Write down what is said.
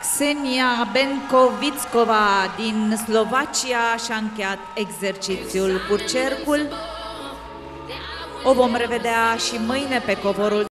Xenia Benkovitskova din Slovacia și-a încheiat exercițiul cu cercul. O vom revedea și mâine pe covorul